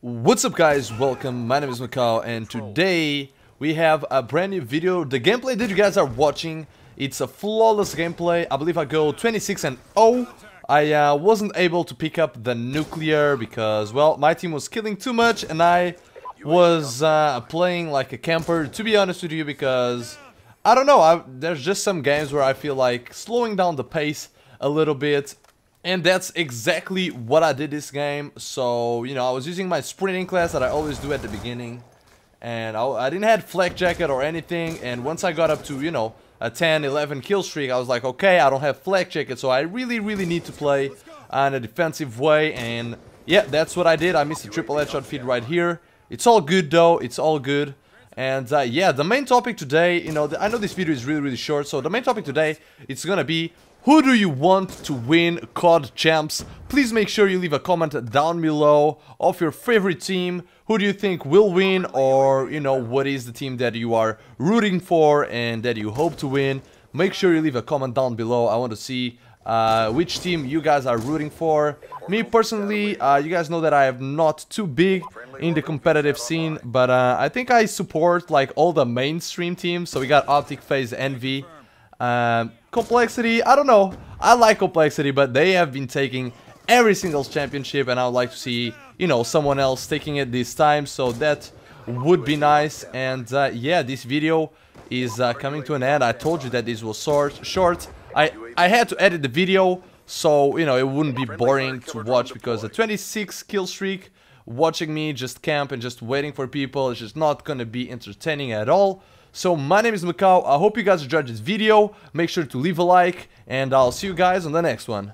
What's up guys, welcome, my name is Macau and today we have a brand new video. The gameplay that you guys are watching, it's a flawless gameplay. I believe I go 26 and 0. I uh, wasn't able to pick up the nuclear because, well, my team was killing too much and I was uh, playing like a camper, to be honest with you, because, I don't know, I, there's just some games where I feel like slowing down the pace a little bit and that's exactly what I did this game. So, you know, I was using my sprinting class that I always do at the beginning. And I, I didn't have flak jacket or anything. And once I got up to, you know, a 10, 11 kill streak, I was like, okay, I don't have flak jacket. So I really, really need to play in a defensive way. And yeah, that's what I did. I missed a triple headshot feed right here. It's all good though. It's all good. And uh, yeah, the main topic today, you know, I know this video is really, really short. So the main topic today, it's gonna be who do you want to win COD Champs? Please make sure you leave a comment down below of your favorite team. Who do you think will win or, you know, what is the team that you are rooting for and that you hope to win? Make sure you leave a comment down below. I want to see uh, which team you guys are rooting for. Me personally, uh, you guys know that I am not too big in the competitive scene, but uh, I think I support like all the mainstream teams. So we got Optic FaZe, Envy, um, complexity, I don't know. I like complexity, but they have been taking every single championship, and I would like to see, you know, someone else taking it this time. So that would be nice. And uh, yeah, this video is uh, coming to an end. I told you that this was short. Short. I I had to edit the video, so you know it wouldn't be boring to watch because a 26 kill streak. Watching me just camp and just waiting for people is just not gonna be entertaining at all. So my name is Macau, I hope you guys enjoyed this video, make sure to leave a like, and I'll see you guys on the next one.